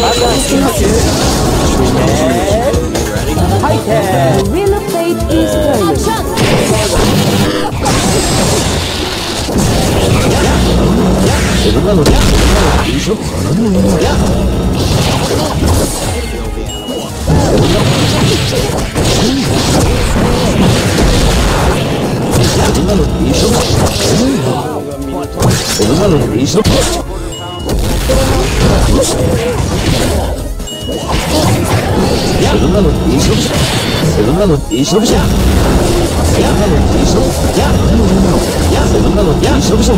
爆発しますはいて wheel of fate is turning. それなのにいいしょ何も言えないそれなのにいいしょそれなのにいいしょそれなのにいいしょそれなのにいいしょそれなのにいいしょそれなのにいいしょ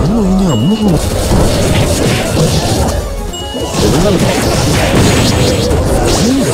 何も言えねえわもうそれなのそれなのにいいしょこっちの方がいいかそれなのにいいしょそれなのにいいしょそ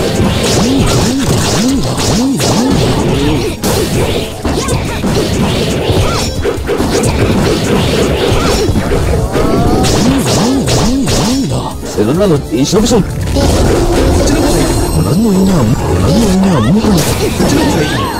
何なの？にそれなのにいいしょそれこっちの方がいい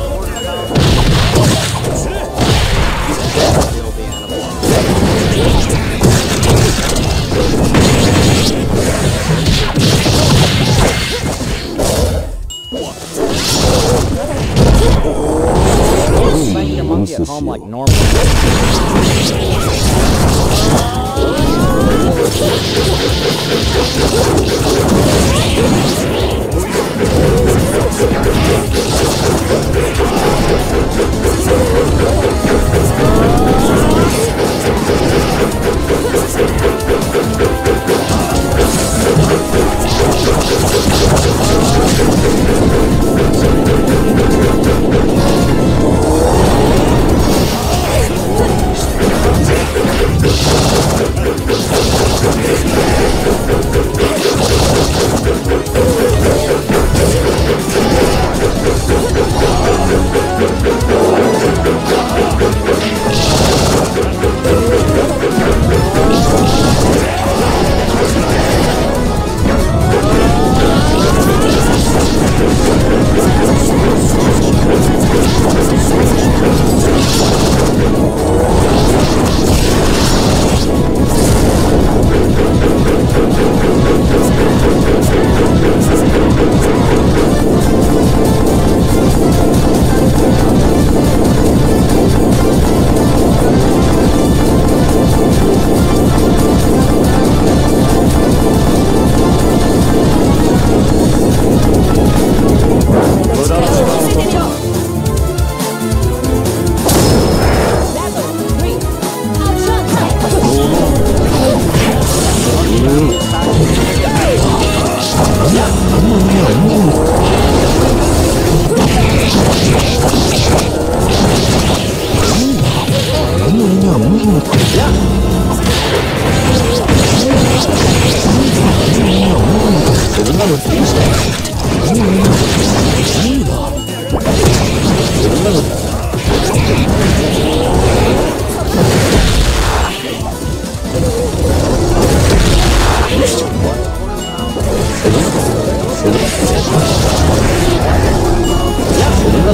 home like normal.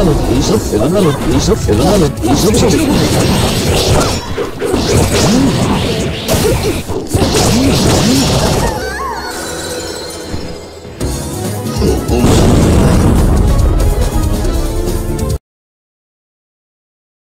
急ぐぞ急ぐぞ急ぐ急ぐぞ急ぐ急ぐぞ急ぐぞお前